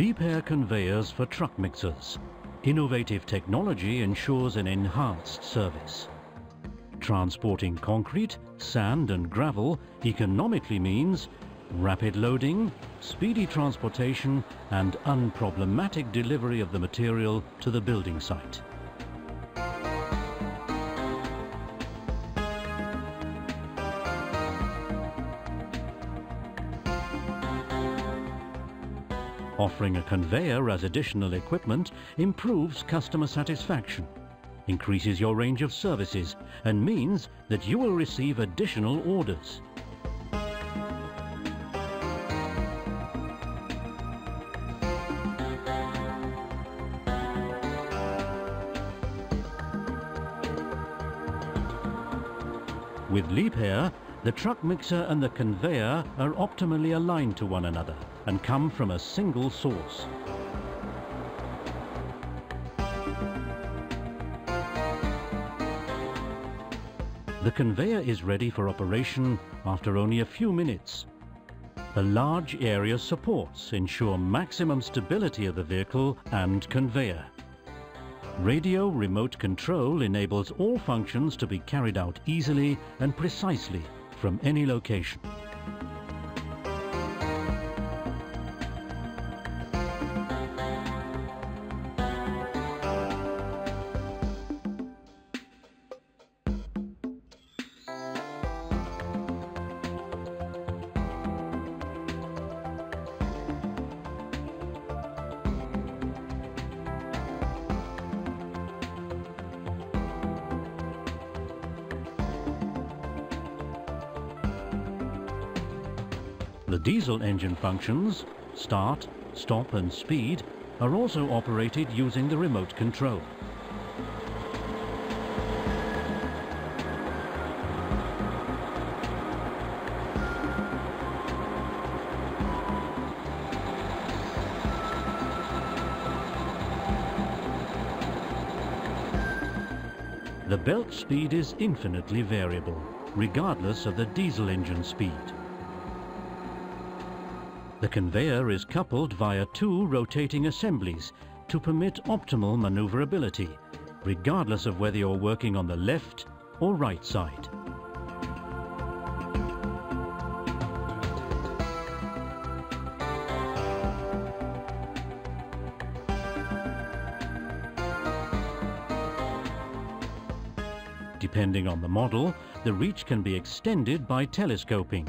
Liebherr conveyors for truck mixers. Innovative technology ensures an enhanced service. Transporting concrete, sand and gravel economically means rapid loading, speedy transportation and unproblematic delivery of the material to the building site. Offering a conveyor as additional equipment improves customer satisfaction, increases your range of services and means that you will receive additional orders. With Liebherr, the truck mixer and the conveyor are optimally aligned to one another and come from a single source. The conveyor is ready for operation after only a few minutes. The large area supports ensure maximum stability of the vehicle and conveyor. Radio remote control enables all functions to be carried out easily and precisely from any location. The diesel engine functions, start, stop and speed, are also operated using the remote control. The belt speed is infinitely variable, regardless of the diesel engine speed. The conveyor is coupled via two rotating assemblies to permit optimal maneuverability, regardless of whether you're working on the left or right side. Depending on the model, the reach can be extended by telescoping.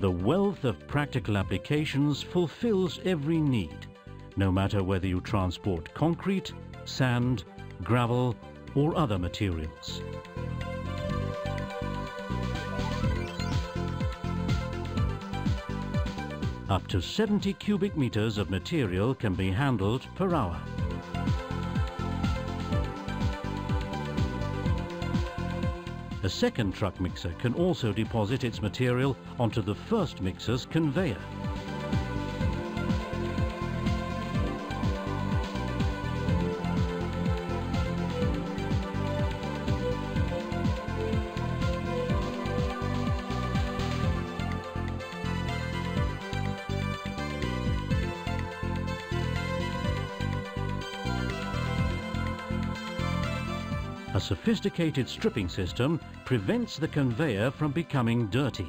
The wealth of practical applications fulfills every need, no matter whether you transport concrete, sand, gravel or other materials. Up to 70 cubic meters of material can be handled per hour. A second truck mixer can also deposit its material onto the first mixer's conveyor. A sophisticated stripping system prevents the conveyor from becoming dirty.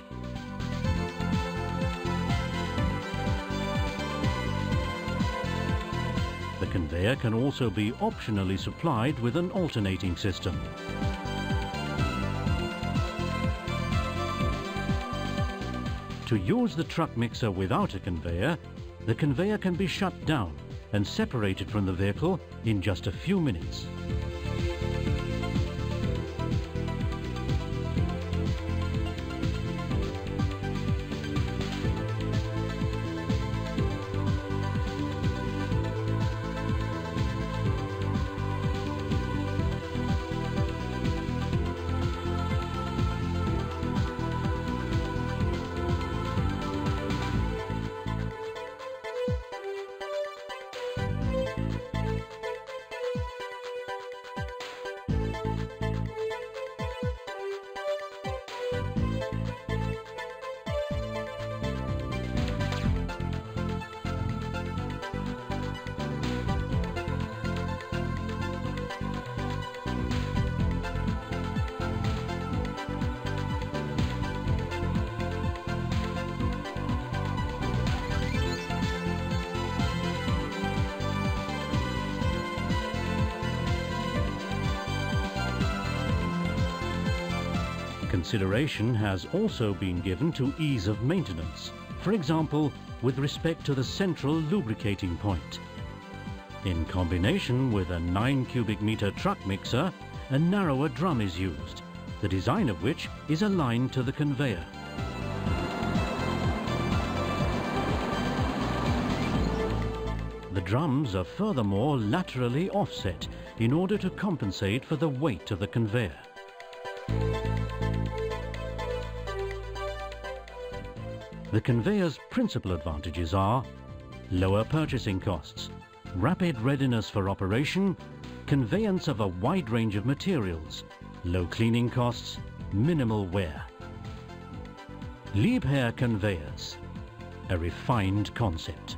The conveyor can also be optionally supplied with an alternating system. To use the truck mixer without a conveyor, the conveyor can be shut down and separated from the vehicle in just a few minutes. え? Consideration has also been given to ease of maintenance, for example, with respect to the central lubricating point. In combination with a 9 cubic meter truck mixer, a narrower drum is used, the design of which is aligned to the conveyor. The drums are furthermore laterally offset in order to compensate for the weight of the conveyor. The conveyor's principal advantages are lower purchasing costs, rapid readiness for operation, conveyance of a wide range of materials, low cleaning costs, minimal wear. Liebherr Conveyors, a refined concept.